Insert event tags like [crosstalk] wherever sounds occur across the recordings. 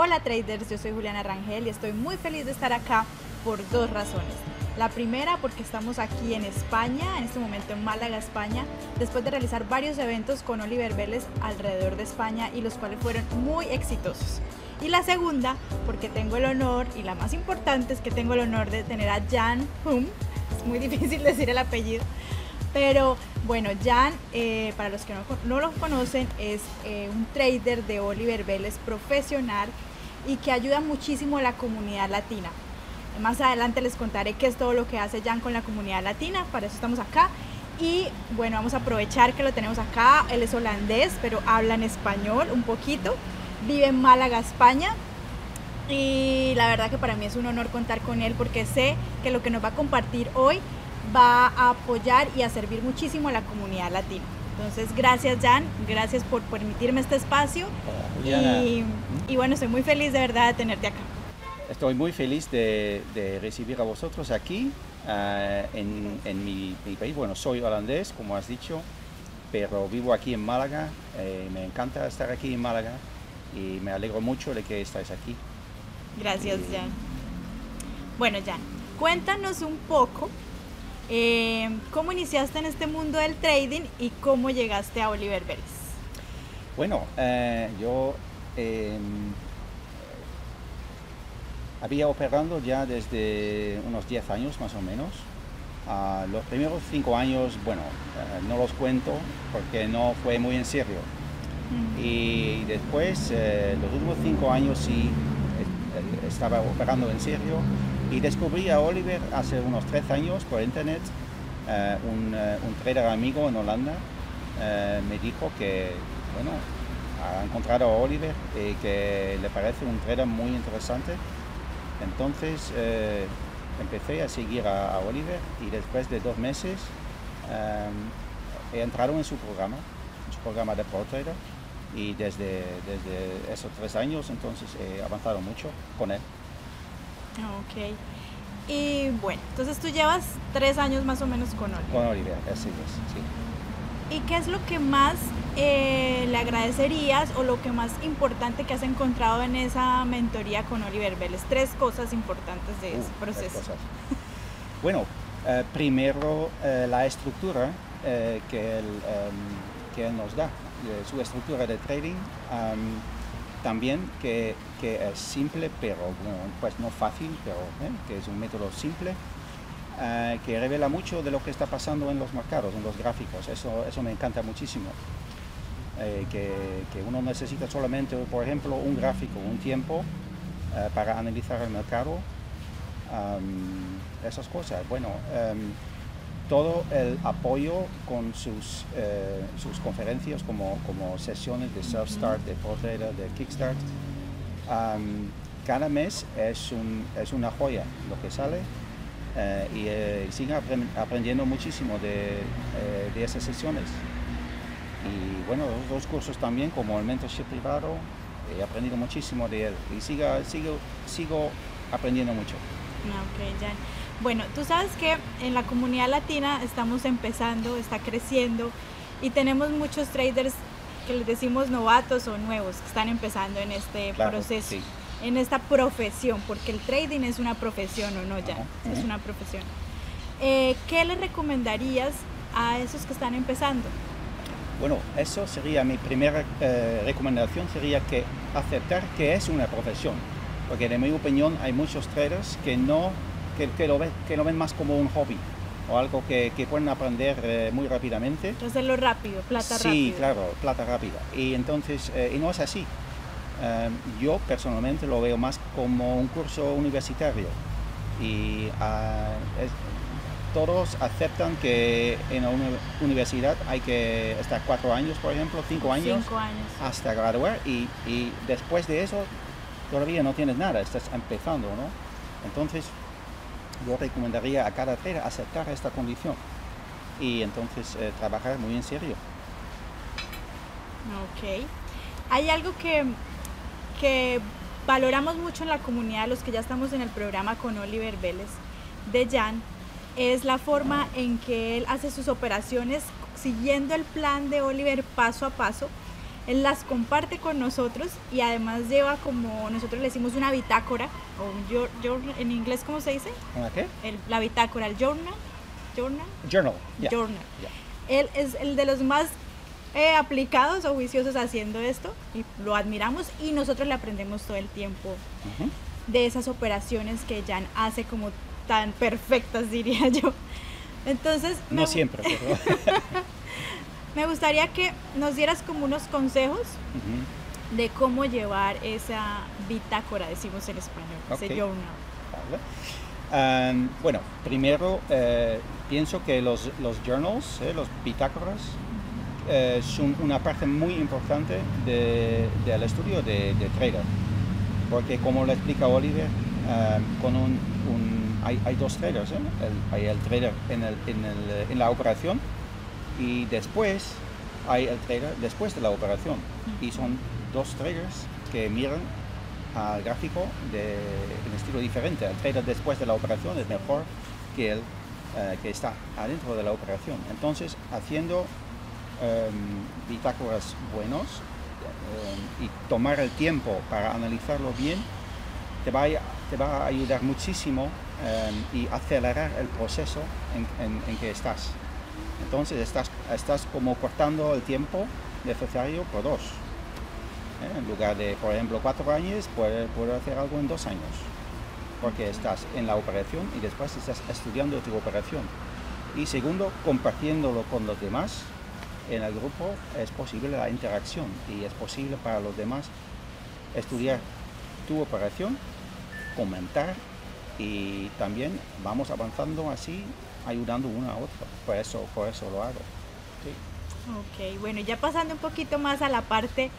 Hola traders, yo soy Juliana Rangel y estoy muy feliz de estar acá por dos razones. La primera porque estamos aquí en España, en este momento en Málaga, España, después de realizar varios eventos con Oliver Vélez alrededor de España y los cuales fueron muy exitosos. Y la segunda porque tengo el honor, y la más importante es que tengo el honor de tener a Jan Hum, es muy difícil decir el apellido, pero bueno, Jan, eh, para los que no, no lo conocen, es eh, un trader de Oliver Vélez profesional y que ayuda muchísimo a la comunidad latina. Más adelante les contaré qué es todo lo que hace Jan con la comunidad latina, para eso estamos acá. Y bueno, vamos a aprovechar que lo tenemos acá. Él es holandés, pero habla en español un poquito. Vive en Málaga, España. Y la verdad que para mí es un honor contar con él porque sé que lo que nos va a compartir hoy va a apoyar y a servir muchísimo a la comunidad latina. Entonces, gracias Jan, gracias por permitirme este espacio. Y, y, bueno, estoy muy feliz de verdad de tenerte acá. Estoy muy feliz de, de recibir a vosotros aquí uh, en, en mi, mi, país. Bueno, soy holandés, como has dicho, pero vivo aquí en Málaga. Eh, me encanta estar aquí en Málaga y me alegro mucho de que estáis aquí. Gracias. Jan. Bueno, Jan, cuéntanos un poco eh, ¿Cómo iniciaste en este mundo del trading y cómo llegaste a Oliver Vélez? Bueno, eh, yo eh, había operando ya desde unos 10 años más o menos. Uh, los primeros 5 años, bueno, uh, no los cuento porque no fue muy en serio. Mm. Y después, los últimos 5 años sí estaba operando en serio y descubrí a Oliver hace unos tres años por internet. Uh, un, uh, un, trader amigo en Holanda uh, me dijo que, bueno, ha encontrado a Oliver y que le parece un trader muy interesante. Entonces empecé a seguir a, Oliver y después de dos meses he entrado en su programa, en su programa de Pro Trader y desde, desde esos tres años entonces he avanzado mucho con él. Ok. Y bueno, entonces tú llevas tres años más o menos con Oliver. Con Oliver, así es, sí. ¿Y qué es lo que más eh, le agradecerías o lo que más importante que has encontrado en esa mentoría con Oliver Vélez? Tres cosas importantes de uh, ese proceso. bueno, eh, primero eh, la estructura eh, que, él, um, que él nos da, su estructura de trading. Um, también que, que, es simple, pero pues no fácil, pero ¿eh? que es un método simple, uh, que revela mucho de lo que está pasando en los mercados, en los gráficos. Eso, eso me encanta muchísimo. Eh, que, que, uno necesita solamente, por ejemplo, un gráfico, un tiempo para analizar el mercado. Esas cosas. Bueno, um, todo el apoyo con sus, eh, sus conferencias como, como sesiones de Self-Start, de Portrader, de Kickstart. Um, cada mes es, un, es, una joya lo que sale eh, y eh, aprendiendo muchísimo de, eh, de, esas sesiones. Y bueno, los dos cursos también, como el mentorship privado, he aprendido muchísimo de él y sigo, sigo, sigo aprendiendo mucho. Ah, okay. Bueno, tú sabes que en la comunidad latina estamos empezando, está creciendo y tenemos muchos traders que les decimos novatos o nuevos que están empezando en este claro, proceso, sí. en esta profesión, porque el trading es una profesión o no ya, es una profesión. Eh, ¿Qué le recomendarías a esos que están empezando? Bueno, eso sería mi primera eh, recomendación, sería que aceptar que es una profesión, porque en mi opinión hay muchos traders que no que, que, lo ven, que lo ven más como un hobby o algo que, que pueden aprender eh, muy rápidamente. Hacerlo rápido, plata rápida. Sí, claro, plata rápida. Y entonces, eh, y no es así. Um, yo personalmente lo veo más como un curso universitario. Y uh, es, todos aceptan que en la universidad hay que estar cuatro años, por ejemplo, cinco años, cinco años. hasta graduar y, y después de eso todavía no tienes nada, estás empezando, ¿no? Entonces, yo recomendaría a cada trader aceptar esta condición y entonces eh, trabajar muy en serio. Ok. Hay algo que, que valoramos mucho en la comunidad, los que ya estamos en el programa con Oliver Vélez, de Jan, es la forma en que él hace sus operaciones siguiendo el plan de Oliver paso a paso Él las comparte con nosotros y además lleva como nosotros le decimos una bitácora, o un en inglés, ¿cómo se dice? ¿Una qué? la bitácora, el journal. Journal. Journal. journal. Él es el de los más eh, aplicados o juiciosos haciendo esto y lo admiramos y nosotros le aprendemos todo el tiempo de esas operaciones que Jan hace como tan perfectas, [laughs] diría yo. Entonces... No siempre, pero... [laughs] Me gustaría que nos dieras como unos consejos de cómo llevar esa bitácora, decimos en español, ese journal. bueno, primero eh, pienso que los, los journals, eh, los bitácoras, eh, son una parte muy importante del estudio de, trader. Porque como lo explica Oliver, con un, hay, hay, dos traders, hay el trader en, el, en, el, en la operación y después hay el trader después de la operación y son dos traders que miran al gráfico de, en estilo diferente. El trader después de la operación es mejor que el eh, que está adentro de la operación. Entonces, haciendo um, bitácoras buenos em, y tomar el tiempo para analizarlo bien, te va a, te va a ayudar muchísimo y acelerar el proceso en que estás. Entonces estás, estás como cortando el tiempo necesario por dos. ¿eh? En lugar de, por ejemplo, cuatro años, puedes, hacer algo en dos años. Porque estás en la operación y después estás estudiando tu operación. Y segundo, compartiéndolo con los demás. En el grupo es posible la interacción y es posible para los demás estudiar tu operación, comentar y también vamos avanzando así ayudando una a otra. Por eso, por eso lo hago. Ok, bueno, ya pasando un poquito más a la parte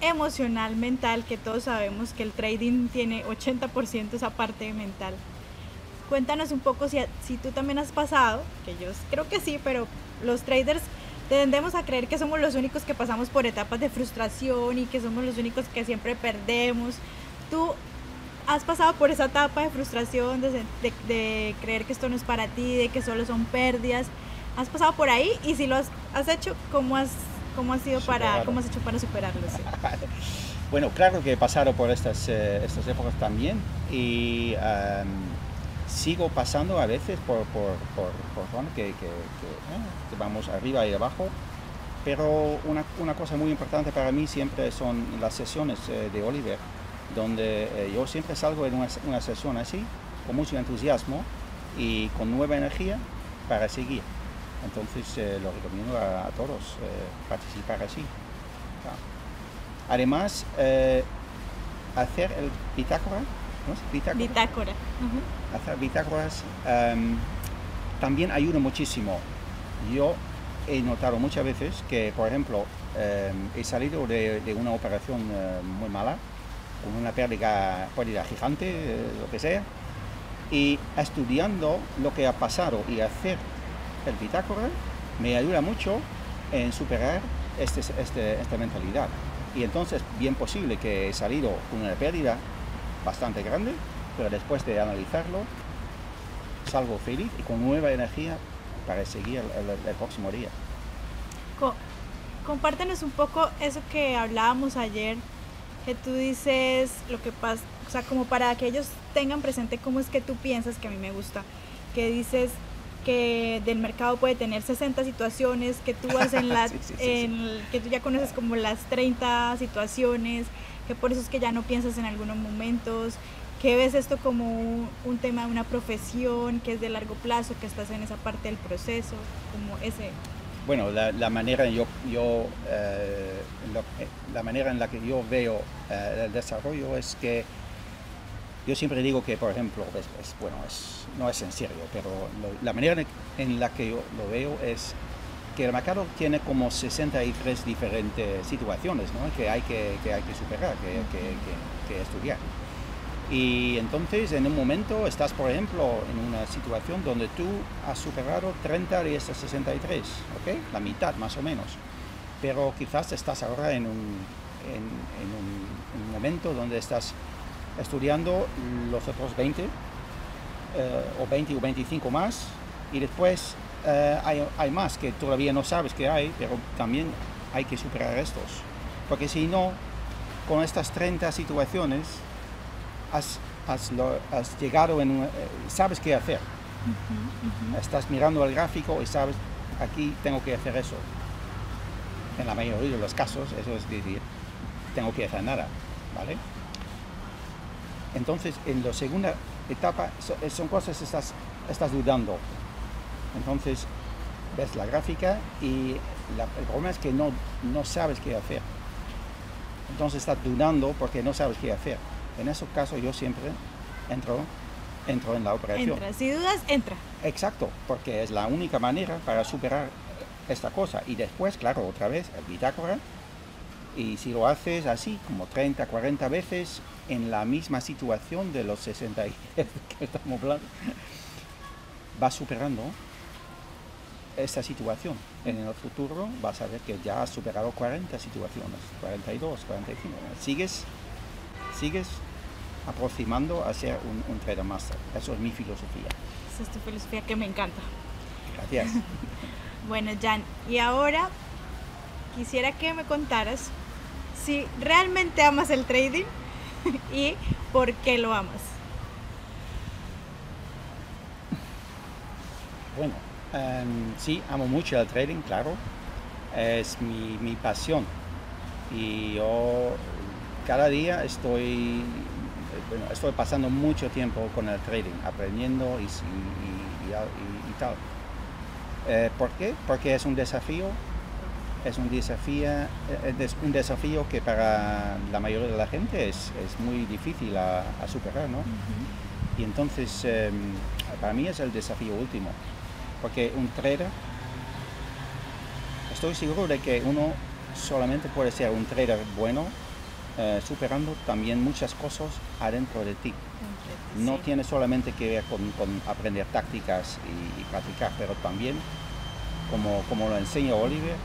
emocional, mental, que todos sabemos que el trading tiene 80% esa parte mental. Cuéntanos un poco si, si tú también has pasado, que yo creo que sí, pero los traders tendemos a creer que somos los únicos que pasamos por etapas de frustración y que somos los únicos que siempre perdemos. ¿Tú has pasado por esa etapa de frustración, de, creer que esto no es para ti, de que solo son pérdidas. ¿Has pasado por ahí? Y si lo has, hecho, ¿cómo has, cómo has sido para, cómo has hecho para superarlo? [laughs] bueno, claro que he pasado por estas, eh, estas épocas también y sigo pasando a veces por, por, por, que, que, que, vamos arriba y abajo. Pero una, una, cosa muy importante para mí siempre son las sesiones eh, de Oliver donde eh, yo siempre salgo en una, sesión así, con mucho entusiasmo y con nueva energía para seguir. Entonces eh, lo recomiendo a, todos eh, participar así. Además, hacer el bitácora, ¿no? bitácora. Hacer bitácoras em, también ayuda muchísimo. Yo he notado muchas veces que, por ejemplo, em, he salido de, de una operación muy mala con una pérdida, pérdida gigante, lo que sea, y estudiando lo que ha pasado y hacer el bitácora me ayuda mucho en superar este, este, esta mentalidad. Y entonces, bien posible que he salido con una pérdida bastante grande, pero después de analizarlo, salgo feliz y con nueva energía para seguir el, próximo día. compártenos un poco eso que hablábamos ayer que tú dices lo que pasa, o sea, como para que ellos tengan presente cómo es que tú piensas, que a mí me gusta, que dices que del mercado puede tener 60 situaciones, que tú vas en [laughs] la, que tú ya conoces como las 30 situaciones, que por eso es que ya no piensas en algunos momentos, que ves esto como un, un tema de una profesión, que es de largo plazo, que estás en esa parte del proceso, como ese bueno, eh, eh, la manera en la que yo veo eh, el desarrollo es que yo siempre digo que, por ejemplo, es, bueno, es, no es en serio, pero la manera en la que yo lo veo es que el mercado tiene como 63 diferentes situaciones que, hay que, hay que superar, que estudiar. Y entonces en un momento estás, por ejemplo, en una situación donde tú has superado 30 de esas 63, ¿ok? La mitad más o menos. Pero quizás estás ahora en un, en, un, momento donde estás estudiando los otros 20 eh, o 20 o 25 más y después eh, hay, hay, más que todavía no sabes que hay, pero también hay que superar estos. Porque si no, con estas 30 situaciones, has, has, lo- has llegado en un- eh, sabes qué hacer. Estás mirando el gráfico y sabes, aquí tengo que hacer eso. En la mayoría de los casos, eso es decir, tengo que hacer nada, ¿vale? Entonces, en la segunda etapa, eh, son cosas que estás, estás dudando. Entonces, ves la gráfica y la- el problema es que no, no sabes qué hacer. Entonces estás dudando porque no sabes qué hacer. En esos casos yo siempre entro, entro en la operación. Entra, si dudas, entra. Exacto, porque es la única manera para superar esta cosa. Y después, claro, otra vez, el bitácora. Y si lo haces así, como 30, 40 veces, en la misma situación de los 60 [laughs] que estamos hablando, vas superando esta situación. En el futuro vas a ver que ya has superado 40 situaciones, 42, 45. Sigues, sigues aproximando a ser un, un trader master. Eso es mi filosofía. Esa es tu filosofía que me encanta. Gracias. [laughs] Bueno, Jan, y ahora quisiera que me contaras si realmente amas el trading [laughs] y por qué lo amas. Bueno, em, sí, amo mucho el trading, claro. Es mi, mi pasión. Y yo cada día estoy, bueno, estoy pasando mucho tiempo con el trading, aprendiendo y, y- y- tal. Eh, ¿Por qué? Porque es un desafío. Es un desafío, eh, es un desafío que para la mayoría de la gente es, es muy difícil a, a superar, ¿no? Y entonces, em, para mí es el desafío último, porque un trader, estoy seguro de que uno solamente puede ser un trader bueno eh, superando también muchas cosas adentro de ti. No tiene solamente que ver con, con aprender tácticas y, y practicar, pero también, como, como lo enseña Oliver,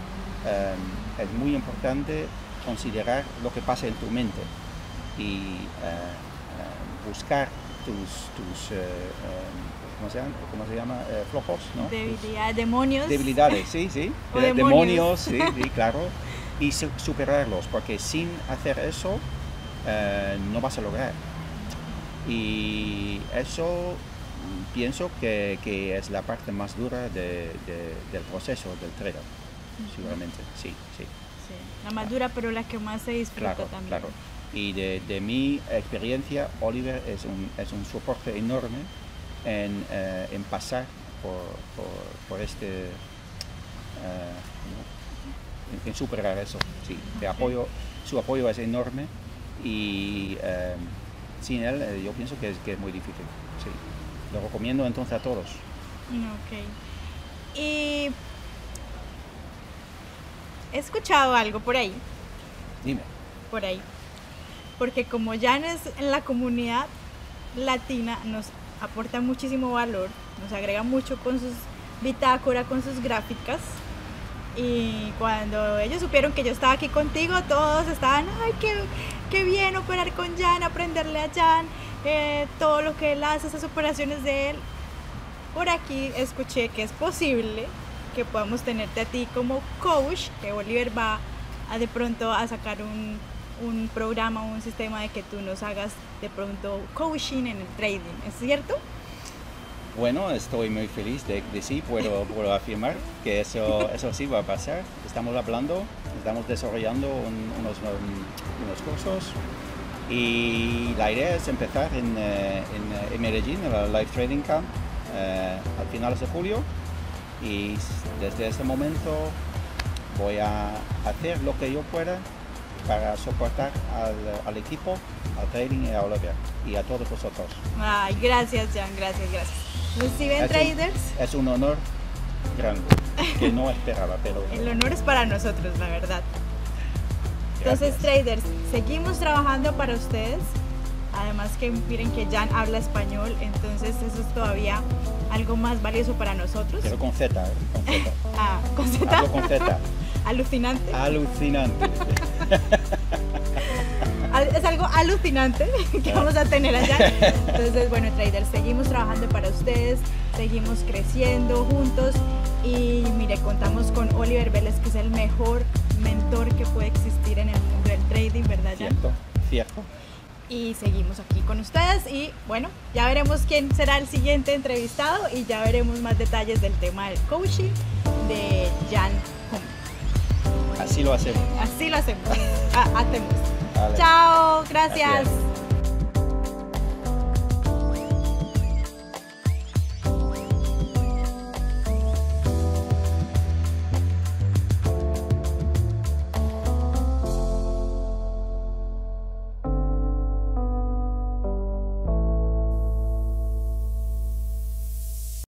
em, es muy importante considerar lo que pasa en tu mente y eh, eh, buscar tus, tus eh, ¿cómo se llama? ¿Cómo se llama? Eh, flojos, ¿no? Debilidad, demonios. Debilidades, sí, sí. [laughs] O de- demonios. sí, sí, claro. Y su- superarlos, porque sin hacer eso eh, no vas a lograr. Y eso mm, pienso que, que es la parte más dura de- de- del proceso del trader, seguramente, sí, sí. Sí, La más dura, pero la que más se disfruta Claro, también. claro. Y de, de mi experiencia, Oliver es un, es un soporte enorme en, eh, en pasar por, por- por este, ¿no? En, en superar eso. Sí, de apoyo, su apoyo es enorme y eh, sin él eh, yo pienso que es, que es muy difícil. Sí. Lo recomiendo entonces a todos. Ok. Y he escuchado algo por ahí, Dime. por ahí, porque como Jan es en la comunidad latina, nos aporta muchísimo valor, nos agrega mucho con sus bitácora, con sus gráficas. Y cuando ellos supieron que yo estaba aquí contigo, todos estaban, ay, qué, qué bien operar con Jan, aprenderle a Jan, eh, todo lo que él hace, esas operaciones de él. Por aquí escuché que es posible que podamos tenerte a ti como coach, que Oliver va a de pronto a sacar un, un programa, un sistema de que tú nos hagas de pronto coaching en el trading, ¿es cierto? Bueno, estoy muy feliz de, de sí, puedo, [laughs] puedo afirmar que eso, eso sí va a pasar. Estamos hablando, estamos desarrollando un- unos, um, unos cursos y la idea es empezar en, eh, en, eh, en Medellín, en la Live Trading Camp, eh, al finales de julio y desde ese momento voy a hacer lo que yo pueda para soportar al, al equipo, al trading y a Oliver y a todos vosotros. Ay, gracias Jan, gracias, gracias. Ven Es un- traders, Es un honor grande que no esperaba, pero [laughs] el honor es para nosotros, la verdad. Entonces, gracias. traders, seguimos trabajando para ustedes. Además que miren que Jan habla español, entonces eso es todavía algo más valioso para nosotros. Pero con Z, ¿eh? con Z. [laughs] Ah, con Z. Hablo con Z. [laughs] Alucinante. Alucinante. Es algo alucinante [laughs] que vamos a tener allá. [laughs] Entonces, bueno, traders, seguimos trabajando para ustedes, seguimos creciendo juntos y mire, contamos con Oliver Vélez, que es el mejor mentor que puede existir en el mundo del trading, ¿verdad, Jan? Cierto, cierto. Y seguimos aquí con ustedes y bueno, ya veremos quién será el siguiente entrevistado y ya veremos más detalles del tema del coaching de Jan Hum. Así lo hacemos. Así lo hacemos. Hacemos. Vale. Chao, gracias. Gracias.